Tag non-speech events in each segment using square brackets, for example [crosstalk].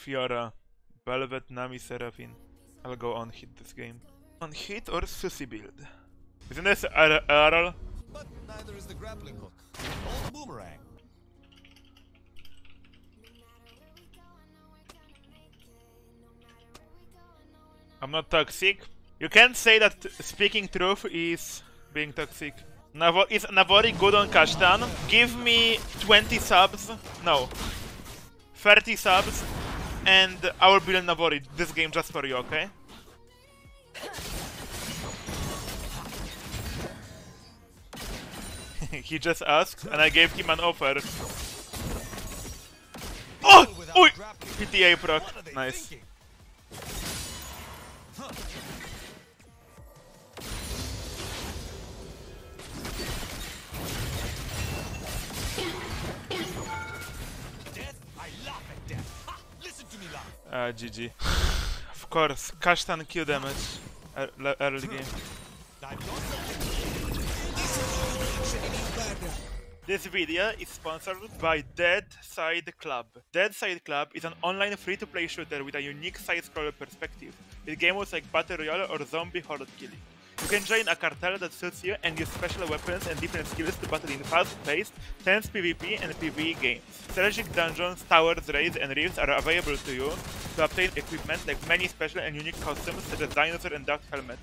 Fiora, Bel'Veth, Nami, Seraphine. I'll go on hit this game. On hit or Susi build? Isn't this Ar- Aral? But neither is the grappling hook. Boomerang. I'm not toxic. You can't say that speaking truth is being toxic. Navo is Navori good on Akshan? Give me 20 subs. No. 30 subs. And I will build Navori this game just for you, okay? [laughs] he just asked and I gave him an offer. Oh! Oi! PTA proc. Nice. GG. of course, Akshan Q damage. Er, early game. This video is sponsored by Dead Cide Club. Dead Cide Club is an online free-to-play shooter with a unique side-scroller perspective, with games like Battle Royale or Zombie Horde Killing. You can join a cartel that suits you and use special weapons and different skills to battle in fast-paced, tense PvP and PvE games. Strategic dungeons, towers, raids, and rifts are available to you to obtain equipment like many special and unique costumes such as Dinosaur and Duck Helmet.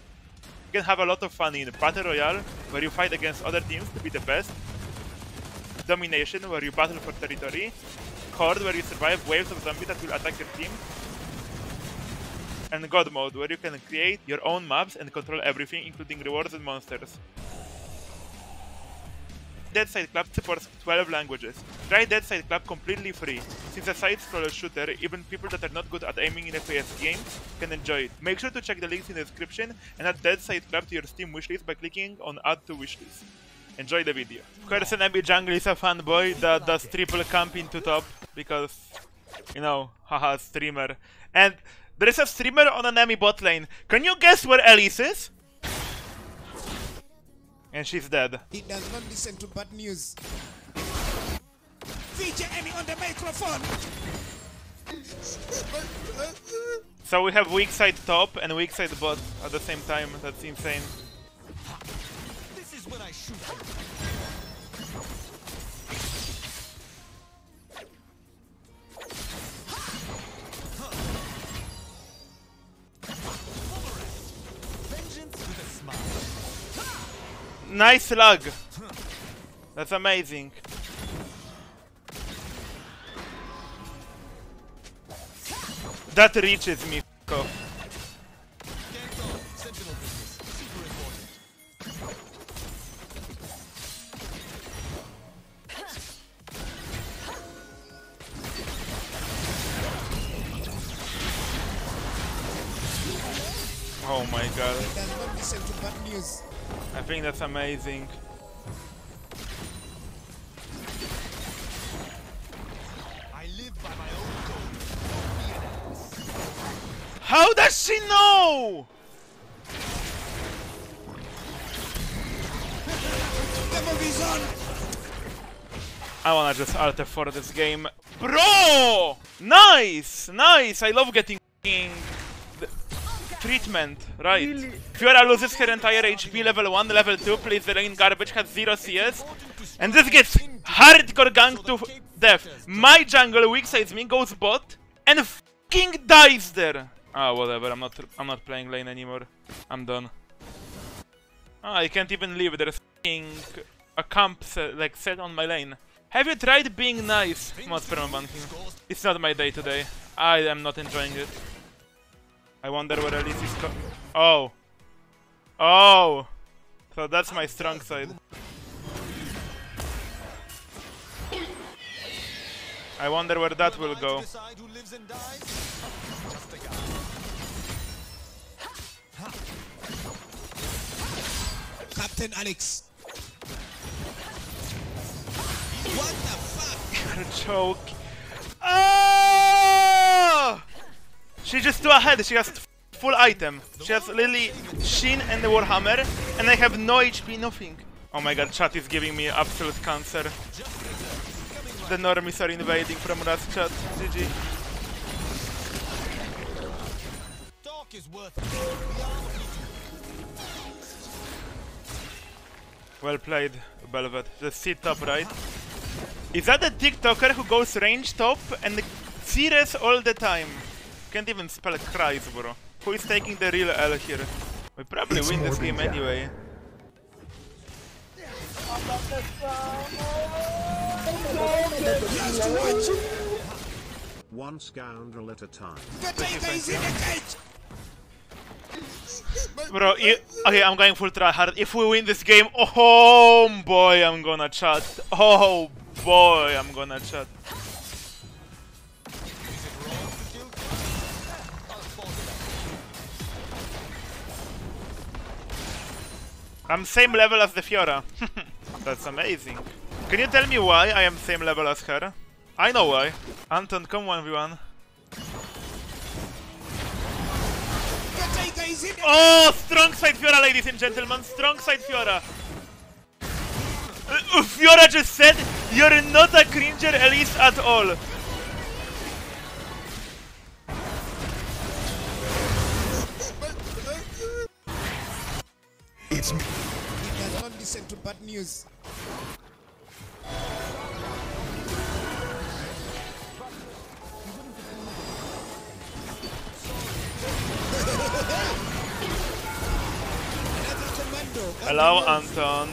You can have a lot of fun in Battle Royale, where you fight against other teams to be the best, Domination, where you battle for territory, Horde, where you survive waves of zombies that will attack your team, and God Mode, where you can create your own maps and control everything, including rewards and monsters. Dead Cide Club supports 12 languages. Try Dead Cide Club completely free. Since a side-scroller shooter, even people that are not good at aiming in FPS games can enjoy it. Make sure to check the links in the description and add Dead Cide Club to your Steam wishlist by clicking on Add to Wishlist. Enjoy the video. Enemy Jungle is a fanboy that does triple camp into top because, you know, haha, streamer. And there is a streamer on an enemy bot lane. Can you guess where Elise is? And she's dead. He does not listen to bad news. Feature Emmy on the microphone. So we have weak side top and weak side bot at the same time. That's insane. This is I shoot Nice lag. That's amazing. That reaches me. An ass. How does she know? The movie's on. I wanna just alter for this game. Bro! Nice! Nice! I love getting treatment, right? Fiora loses her entire HP level 1, level 2, plays the lane garbage, has 0 CS, and this gets hardcore ganked to death. My jungle weak sides me, goes bot, and f***ing dies there! Ah, whatever, I'm not I'm not playing lane anymore. I'm done. Ah, I can't even leave, there's f***ing a camp set, like set on my lane. Have you tried being nice? Mod permabanking. It's not my day today. I am not enjoying it. I wonder where Elise is Oh. Oh! So that's my strong side. I wonder where that will Am I to go. decide who lives and dies? Just a guy. Captain Alex. What the fuck? [laughs] Choke. Ah! She's just too ahead. She has full item. She has literally Sheen and the Warhammer, and I have no HP, nothing. Oh my god, chat is giving me absolute cancer. The normies are invading from Ras chat. GG. Well played, Bel'Veth. Just sit top right. Is that the TikToker who goes range top and serious all the time? Can't even spell cries, bro. Who is taking the real L here? We probably win this game anyway. One scoundrel at a time. The Tiger is in the cage. Bro, i- okay, I'm going full try hard. If we win this game, oh boy, I'm gonna chat. Oh boy, I'm gonna chat. I'm same level as the Fiora. [laughs] That's amazing. Can you tell me why I am same level as her? I know why. Anton, come 1v1. The Tiger is in the Oh, strong side Fiora, ladies and gentlemen. Strong side Fiora. Uh, uh, Fiora just said, you're not a cringer Elise at all. To bad news. Another commando. Hello, Anton.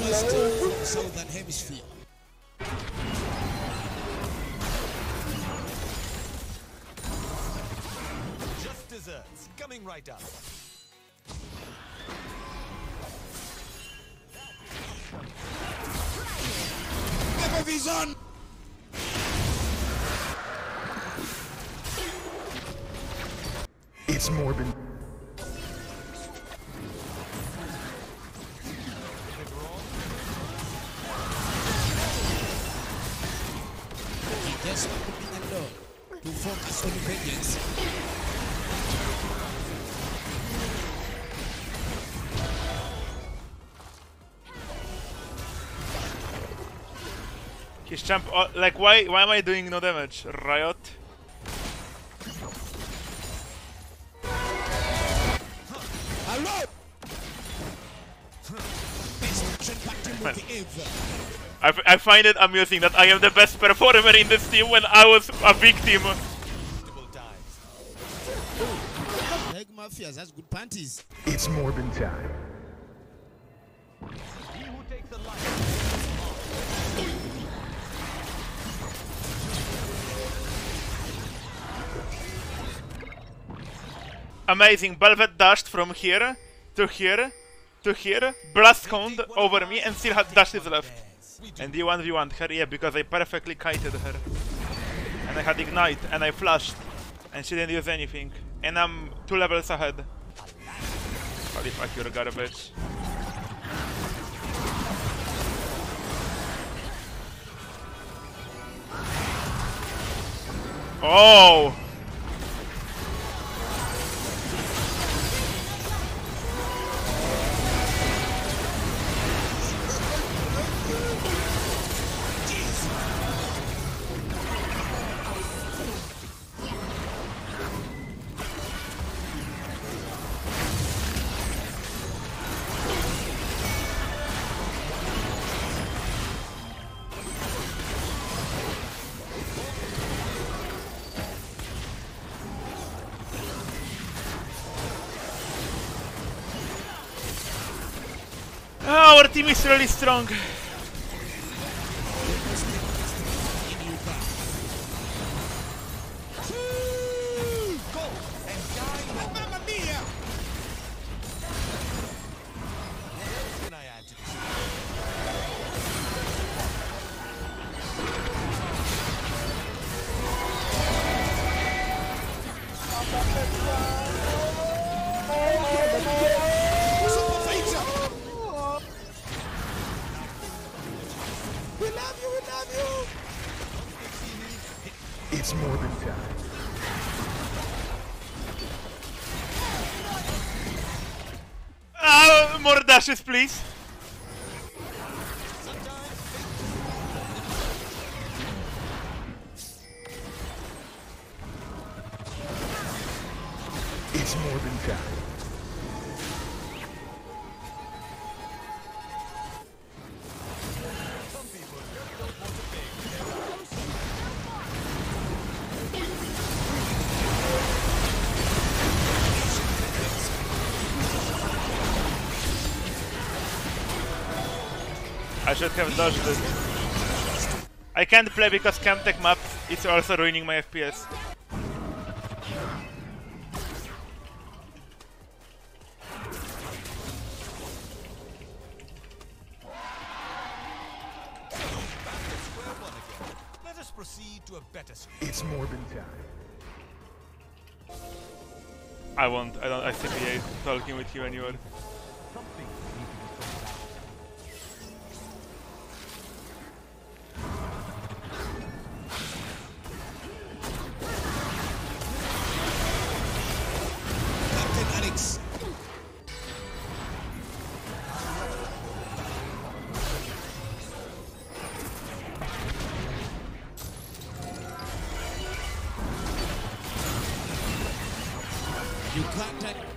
Master from Southern Hemisphere. Desserts. Coming right up. Never vision. It's Morbin. He just opened the door to focus on vengeance. His champ, oh, like, why, why am I doing no damage? Riot. Hello. Ever. I, I find it amusing that I am the best performer in this team when I was a victim. Mafias has good panties. It's Morbin time. He who takes the light. Amazing. Bel'Veth dashed from here to here to here, blast coned over me, and still had dashed his left. And he 1v1 her, yeah, because I perfectly kited her. And I had ignite, and I flashed, and she didn't use anything. And I'm two levels ahead. Holy fuck, you're garbage. Oh! Ah, our team is really strong. Ashes, please. It's more than that. Should have dodged it. I can't play because Camtech map is also ruining my FPS. Square one again. Let us proceed to a better. It's more than time. I won't. I don't. I simply hate talking with you anymore.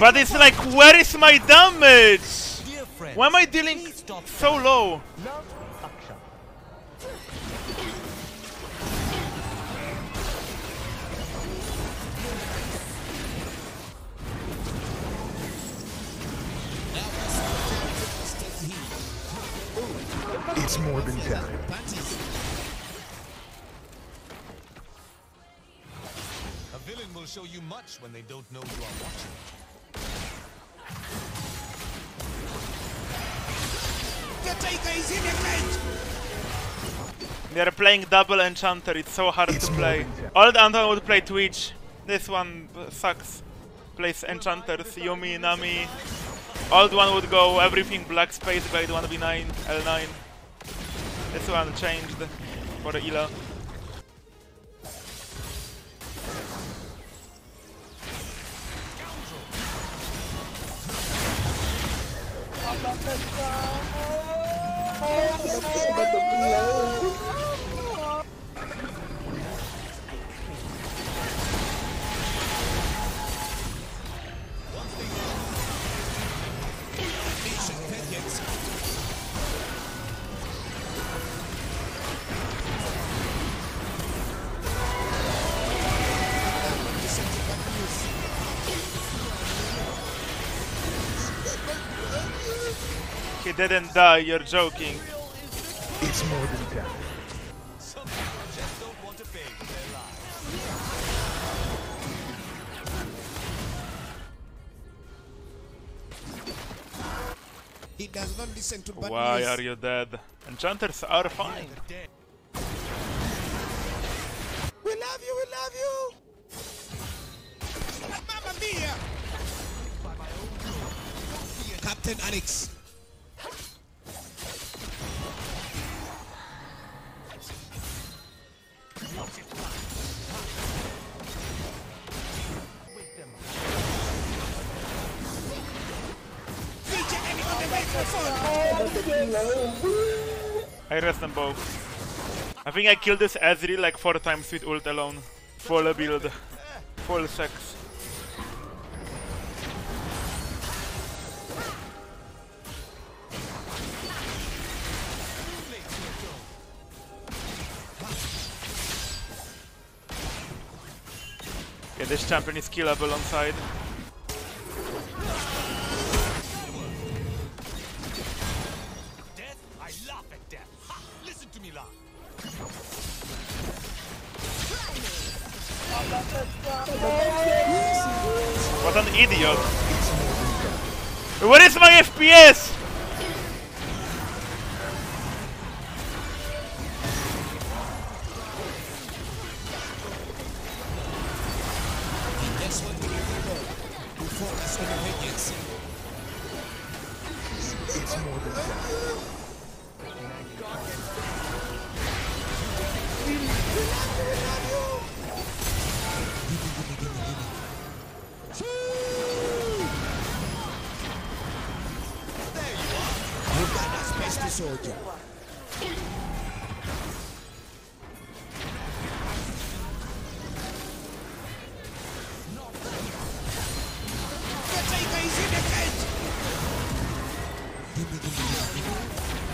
But it's like, where is my damage? Why am I dealing so low? It's more than time. A villain will show you much when they don't know you are watching. The Taker is in effect. We are playing double enchanter, it's so hard It's to play. than ten. Old Anton would play Twitch. This one sucks. Plays enchanters, Yuumi, Nami. Old one would go everything black space blade 1v9, L9. This one changed for the Elo. Nation He didn't die, you're joking. It's more than time. Some people just don't want to pay with their lives. He does not listen to bad Why are you dead? Enchanters are fine. We love you, we love you. Mamma mia! Captain Alex. Rest them both. I think I killed this Ezreal like four times with ult alone. Full build. Full sex. Yeah, this champion is killable on side. Is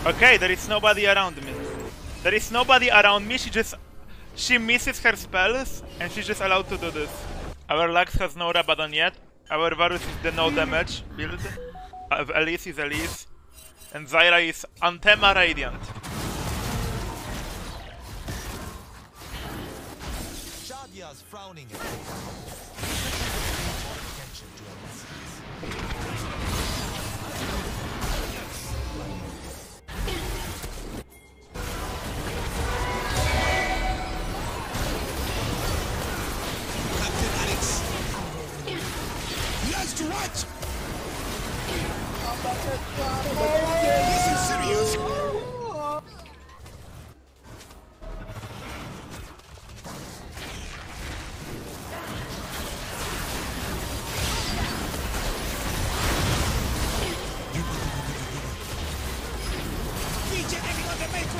Okay, there is nobody around me. There is nobody around me, she just... She misses her spells, and she's just allowed to do this. Our Lux has no Rabadon yet. Our Varus is the no damage build. Elise is Elise. And Zyra is Anthema Radiant.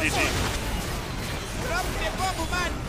Anyone that makes GG. Drop the bomb, man.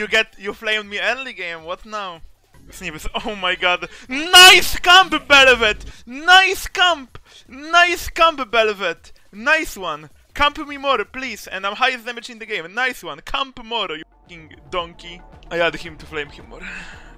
You get- you flamed me early game, what now? [laughs] Oh my god. Nice camp, Bel'Veth! Nice camp! Nice camp, Bel'Veth! Nice one! Camp me more, please, and I'm highest damage in the game. Nice one, camp more, you donkey. I had him to flame him more. [laughs]